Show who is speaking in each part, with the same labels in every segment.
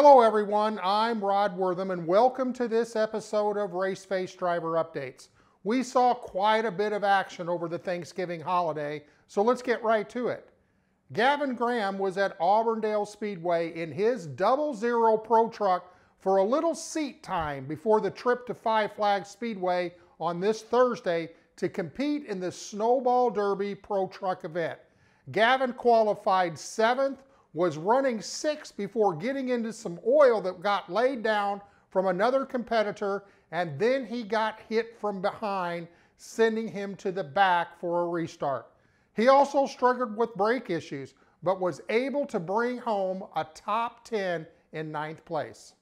Speaker 1: Hello everyone, I'm Rod Wortham and welcome to this episode of Race Face Driver Updates. We saw quite a bit of action over the Thanksgiving holiday, so let's get right to it. Gavin Graham was at Auburndale Speedway in his double zero pro truck for a little seat time before the trip to Five Flags Speedway on this Thursday to compete in the Snowball Derby Pro Truck event. Gavin qualified seventh, was running sixth before getting into some oil that got laid down from another competitor, and then he got hit from behind, sending him to the back for a restart. He also struggled with brake issues, but was able to bring home a top 10 in ninth place.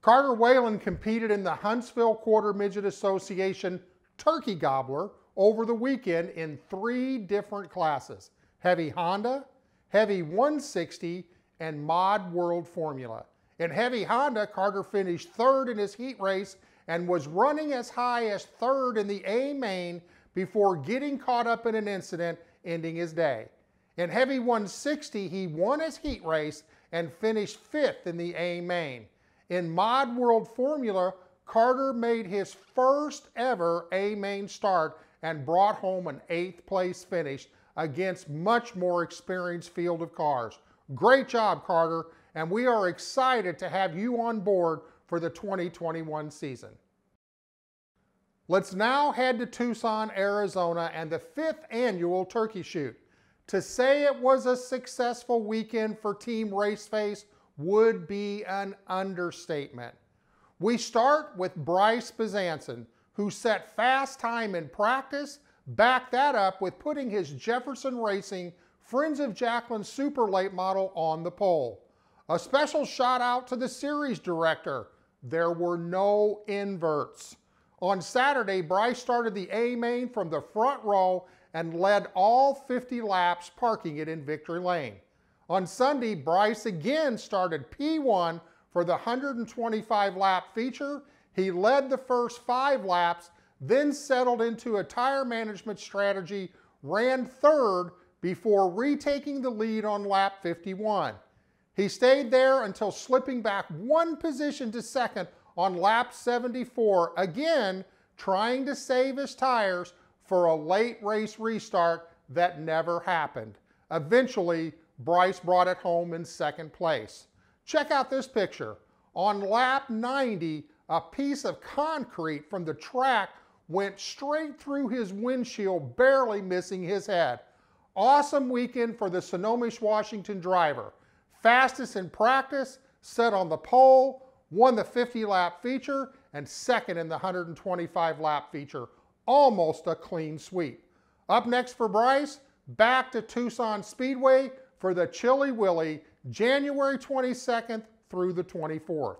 Speaker 1: Carter Whalen competed in the Huntsville Quarter Midget Association Turkey Gobbler over the weekend in three different classes Heavy Honda, Heavy 160, and Mod World Formula. In Heavy Honda, Carter finished third in his heat race and was running as high as third in the A main before getting caught up in an incident ending his day. In Heavy 160, he won his heat race and finished fifth in the A main. In Mod World Formula, Carter made his first ever A main start and brought home an eighth place finish against much more experienced field of cars. Great job, Carter, and we are excited to have you on board for the 2021 season. Let's now head to Tucson, Arizona and the fifth annual Turkey Shoot. To say it was a successful weekend for Team Raceface would be an understatement. We start with Bryce Bezanson, who set fast time in practice, backed that up with putting his Jefferson Racing Friends of Jaclyn Super Late model on the pole. A special shout out to the series director. There were no inverts. On Saturday, Bryce started the A main from the front row and led all 50 laps, parking it in victory lane. On Sunday, Bryce again started P1 for the 125 lap feature. He led the first five laps, then settled into a tire management strategy, ran third before retaking the lead on lap 51. He stayed there until slipping back one position to second on lap 74, again trying to save his tires for a late race restart that never happened. Eventually, Bryce brought it home in second place. Check out this picture. On lap 90, a piece of concrete from the track went straight through his windshield, barely missing his head. Awesome weekend for the Snohomish, Washington driver. Fastest in practice, set on the pole, won the 50 lap feature, and second in the 125 lap feature. Almost a clean sweep. Up next for Bryce, back to Tucson Speedway for the Chilly Willy, January 22nd through the 24th.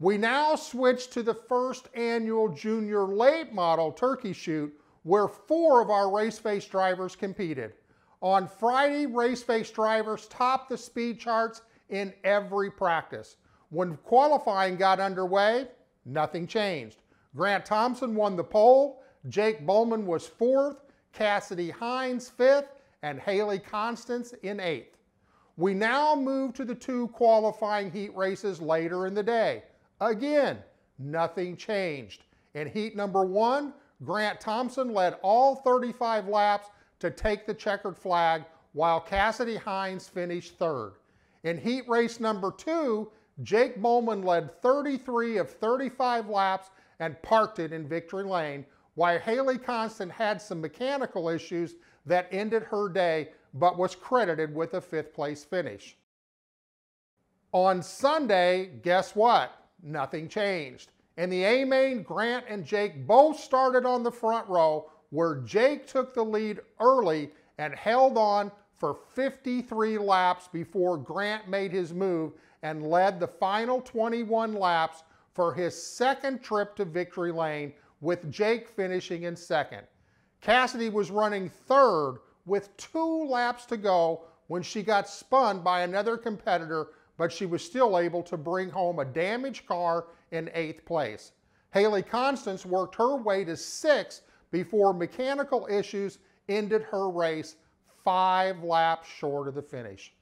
Speaker 1: We now switch to the first annual Junior Late Model Turkey Shoot, where four of our race face drivers competed. On Friday, race face drivers topped the speed charts in every practice. When qualifying got underway, nothing changed. Grant Thompson won the pole, Jake Bowman was fourth, Cassidy Hines fifth, and Haley Constance in eighth. We now move to the two qualifying heat races later in the day. Again, nothing changed. In heat number one, Grant Thompson led all 35 laps to take the checkered flag, while Cassidy Hines finished third. In heat race number two, Jake Bowman led 33 of 35 laps and parked it in victory lane, while Haley Constance had some mechanical issues that ended her day but was credited with a fifth place finish. On Sunday, guess what? Nothing changed. And the A main, Grant and Jake both started on the front row, where Jake took the lead early and held on for 53 laps before Grant made his move and led the final 21 laps for his second trip to victory lane, with Jake finishing in second. Cassidy was running third with two laps to go when she got spun by another competitor, but she was still able to bring home a damaged car in eighth place. Haley Constance worked her way to sixth before mechanical issues ended her race five laps short of the finish.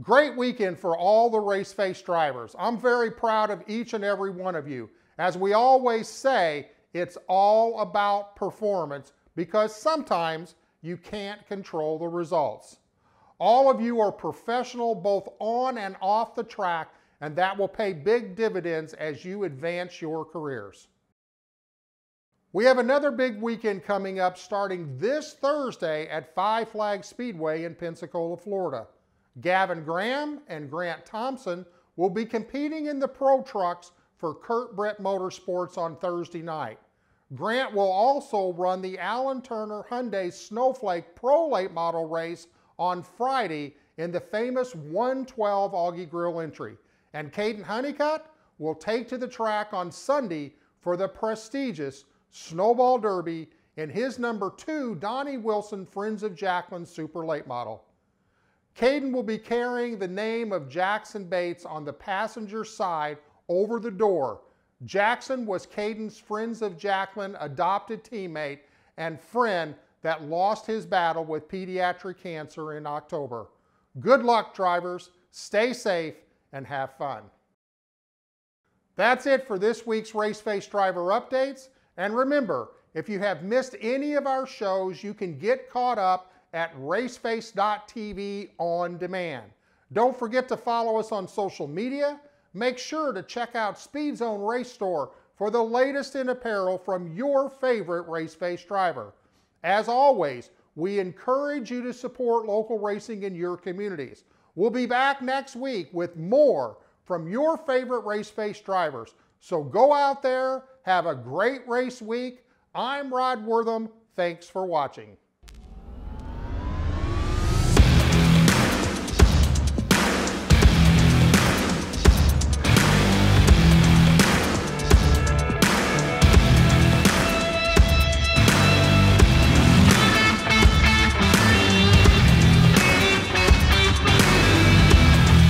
Speaker 1: Great weekend for all the race face drivers. I'm very proud of each and every one of you. As we always say, it's all about performance because sometimes you can't control the results. All of you are professional both on and off the track, and that will pay big dividends as you advance your careers. We have another big weekend coming up starting this Thursday at Five Flags Speedway in Pensacola, Florida. Gavin Graham and Grant Thompson will be competing in the Pro Trucks for Kurt Brett Motorsports on Thursday night. Grant will also run the Allen Turner Hyundai Snowflake Pro Late Model race on Friday in the famous 112 Augie Grill entry. And Caden Honeycutt will take to the track on Sunday for the prestigious Snowball Derby in his number two Donnie Wilson Friends of Jaclyn Super Late Model. Caden will be carrying the name of Jackson Bates on the passenger side over the door. Jackson was Caden's Friends of Jaclyn adopted teammate and friend that lost his battle with pediatric cancer in October. Good luck, drivers. Stay safe and have fun. That's it for this week's Race Face Driver Updates. And remember, if you have missed any of our shows, you can get caught up at raceface.tv on demand. Don't forget to follow us on social media. Make sure to check out Speed Zone Race Store for the latest in apparel from your favorite Raceface driver. As always, we encourage you to support local racing in your communities. We'll be back next week with more from your favorite race face drivers. So go out there, have a great race week. I'm Rod Wortham. Thanks for watching.